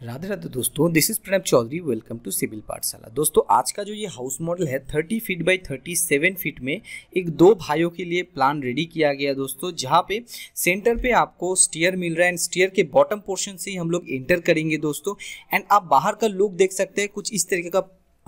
राधे राधे दोस्तों this is Pranab Chaudhary welcome to Civil Pathshala दोस्तों, आज का जो ये हाउस मॉडल है 30 फीट बाई 37 फीट में एक दो भाइयों के लिए प्लान रेडी किया गया दोस्तों, जहाँ पे सेंटर पे आपको स्टीयर मिल रहा है एंड स्टीयर के बॉटम पोर्शन से ही हम लोग एंटर करेंगे दोस्तों। एंड आप बाहर का लुक देख सकते हैं, कुछ इस तरीके का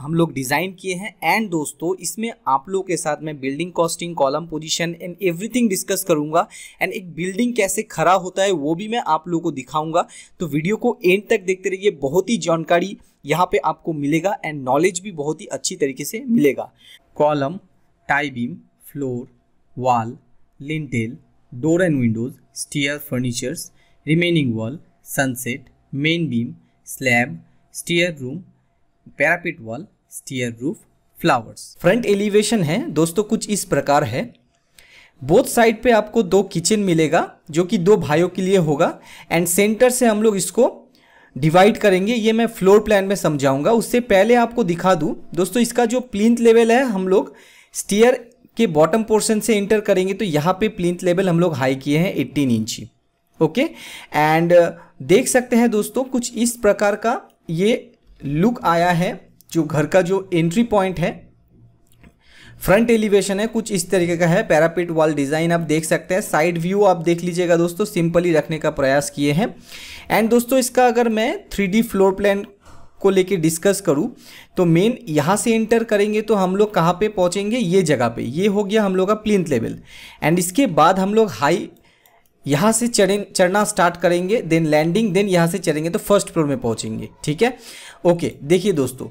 हम लोग डिज़ाइन किए हैं। एंड दोस्तों, इसमें आप लोगों के साथ मैं building costing column position and everything discuss करूँगा। एंड एक बिल्डिंग कैसे खड़ा होता है, वो भी मैं आप लोगों को दिखाऊँगा। तो वीडियो को एंड तक देखते रहिए। बहुत ही जानकारी यहाँ पे आपको मिलेगा एंड नॉलेज भी बहुत ही अच्छी तरीके से मिलेगा। Column tie beam floor wall lintel door and windows stair furnitures remaining wall sunset main beam slab stair room parapet wall stair roof, flowers. Front elevation है, दोस्तों कुछ इस प्रकार है। बोथ साइड पे आपको दो किचन मिलेगा, जो कि दो भाइयों के लिए होगा एंड सेंटर से हम लोग इसको डिवाइड करेंगे। ये मैं फ्लोर प्लान में समझाऊँगा। उससे पहले आपको दिखा दूँ, दोस्तों इसका जो प्लिंथ लेवल है, हम लोग स्टीयर के बॉटम पोर्शन से इंटर करेंगे तो यहाँ पे प्लिंथ लेवल हम लोग हाई किए हैं 18 इंची। ओके? एंड देख सकते हैं दोस्तों, कुछ इस प्रकार का ये लुक आया है। जो घर का जो एंट्री पॉइंट है फ्रंट एलिवेशन है, कुछ इस तरीके का है पैरापिट वॉल डिज़ाइन आप देख सकते हैं। साइड व्यू आप देख लीजिएगा दोस्तों सिंपली रखने का प्रयास किए हैं। एंड दोस्तों, इसका अगर मैं थ्री फ्लोर प्लान को लेके डिस्कस करूँ तो मेन यहाँ से एंटर करेंगे तो हम लोग कहाँ पे पहुँचेंगे? ये जगह पे। ये हो गया हम लोग का प्लिंथ लेवल एंड इसके बाद हम लोग हाई यहाँ से चढ़े, चढ़ना स्टार्ट करेंगे देन लैंडिंग देन यहाँ से चढ़ेंगे तो फ़र्स्ट फ्लोर में पहुँचेंगे। ठीक है? ओके देखिए दोस्तों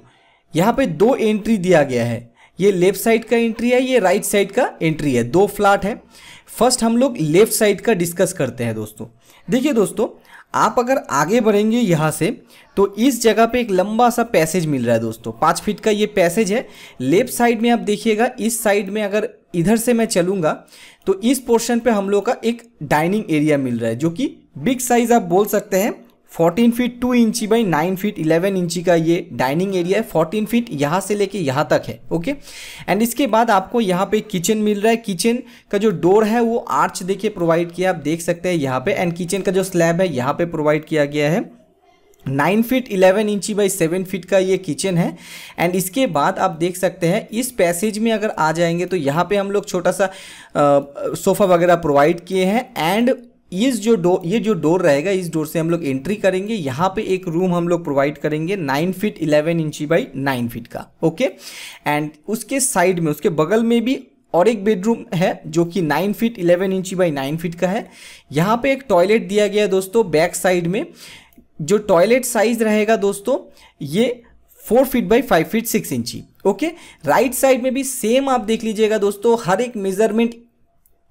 यहाँ पे दो एंट्री दिया गया है। ये लेफ़्ट साइड का एंट्री है, ये राइट साइड का एंट्री है। दो फ्लैट है। फ़र्स्ट हम लोग लेफ़्ट साइड का डिस्कस करते हैं दोस्तों। देखिए दोस्तों, आप अगर आगे बढ़ेंगे यहाँ से तो इस जगह पे एक लंबा सा पैसेज मिल रहा है दोस्तों। पाँच फीट का ये पैसेज है। लेफ़्ट साइड में आप देखिएगा, इस साइड में अगर इधर से मैं चलूँगा तो इस पोर्शन पे हम लोग का एक डाइनिंग एरिया मिल रहा है, जो कि बिग साइज़ आप बोल सकते हैं। 14 फीट 2 इंची बाई 9 फीट 11 इंची का ये डाइनिंग एरिया है। 14 फीट यहाँ से लेके यहाँ तक है, ओके? एंड इसके बाद आपको यहाँ पे किचन मिल रहा है। किचन का जो डोर है, वो आर्च देखिए प्रोवाइड किया, आप देख सकते हैं यहाँ पे। एंड किचन का जो स्लैब है, यहाँ पे प्रोवाइड किया गया है। Nine feet eleven inch by seven feet का ये किचन है। एंड इसके बाद आप देख सकते हैं, इस पैसेज में अगर आ जाएँगे तो यहाँ पे हम लोग छोटा सा सोफ़ा वगैरह प्रोवाइड किए हैं। एंड इस जो डोर ये जो डोर रहेगा, इस डोर से हम लोग एंट्री करेंगे। यहाँ पे एक रूम हम लोग प्रोवाइड करेंगे nine feet eleven inch by nine feet का ओके एंड उसके साइड में, उसके बगल में भी और एक बेडरूम है, जो कि nine feet eleven inch by nine feet का है। यहाँ पे एक टॉयलेट दिया गया दोस्तों बैक साइड में। जो टॉयलेट साइज़ रहेगा दोस्तों, ये four feet by five feet six inch okay right side में भी सेम आप देख लीजिएगा दोस्तों, हर एक मेज़रमेंट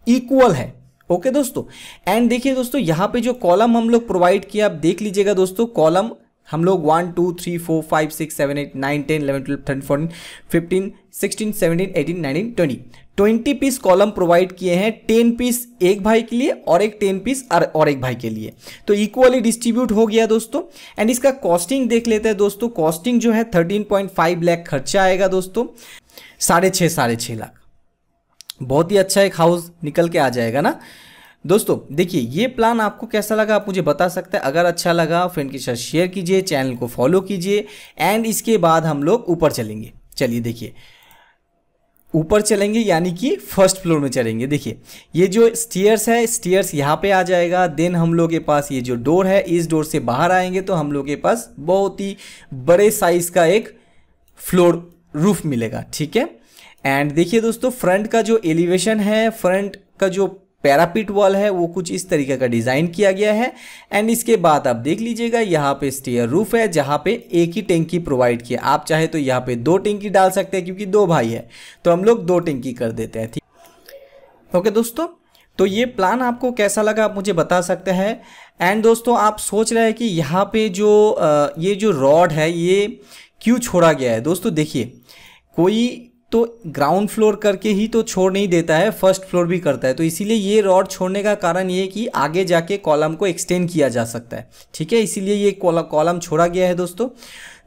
इक्वल है। ओके दोस्तों एंड देखिए दोस्तों, यहाँ पे जो कॉलम हम लोग प्रोवाइड किया, आप देख लीजिएगा दोस्तों कॉलम हम लोग one two three four five six seven eight nine ten eleven twelve thirteen fourteen fifteen sixteen seventeen eighteen nineteen twenty twenty piece column provide किए हैं टेन पीस एक भाई के लिए और एक टेन पीस और एक भाई के लिए। तो इक्वली डिस्ट्रीब्यूट हो गया दोस्तों एंड इसका कॉस्टिंग देख लेते हैं दोस्तों कॉस्टिंग जो है थर्टीन पॉइंट फाइव लैख खर्चा आएगा दोस्तों, साढ़े छः साढ़े छः लाख। बहुत ही अच्छा एक हाउस निकल के आ जाएगा ना? दोस्तों, देखिए, ये प्लान आपको कैसा लगा आप मुझे बता सकते हैं। अगर अच्छा लगा फ्रेंड के साथ शेयर कीजिए चैनल को फॉलो कीजिए एंड इसके बाद हम लोग ऊपर चलेंगे। चलिए, देखिए। ऊपर चलेंगे, यानी कि फ़र्स्ट फ्लोर में चलेंगे। देखिए, ये जो स्टीयर्स है स्टीयर्स यहाँ पे आ जाएगा। देन हम लोग के पास ये जो डोर है, इस डोर से बाहर आएँगे तो हम लोग के पास बहुत ही बड़े साइज़ का एक फ्लोर रूफ मिलेगा, ठीक है? एंड देखिए दोस्तों फ्रंट का जो एलिवेशन है फ्रंट का जो पैरापिट वॉल है, वो कुछ इस तरीके का डिज़ाइन किया गया है। एंड इसके बाद आप देख लीजिएगा, यहाँ पे स्टेयर रूफ है, जहाँ पे एक ही टैंकी प्रोवाइड किया आप चाहे तो यहाँ पे दो टेंकी डाल सकते हैं, क्योंकि दो भाई है। तो हम लोग दो टेंकी कर देते हैं, ठीक? ओके दोस्तों तो ये प्लान आपको कैसा लगा आप मुझे बता सकते हैं। एंड दोस्तों, आप सोच रहे हैं कि यहाँ पे जो ये जो रॉड है, ये क्यों छोड़ा गया है? दोस्तों, देखिए, कोई तो ग्राउंड फ्लोर करके ही तो छोड़ नहीं देता है फ़र्स्ट फ्लोर भी करता है। तो इसीलिए ये रॉड छोड़ने का कारण ये कि आगे जाके कॉलम को एक्सटेंड किया जा सकता है। ठीक है? इसीलिए ये कॉलम छोड़ा गया है दोस्तों।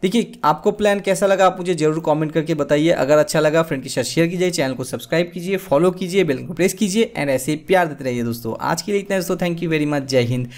देखिए, आपको प्लान कैसा लगा आप मुझे ज़रूर कमेंट करके बताइए। अगर अच्छा लगा फ्रेंड के साथ शेयर कीजिए चैनल को सब्सक्राइब कीजिए फॉलो कीजिए बेल को प्रेस कीजिए एंड ऐसे प्यार देते रहिए दोस्तों। आज के लिए इतना दोस्तों। थैंक यू वेरी मच जय हिंद।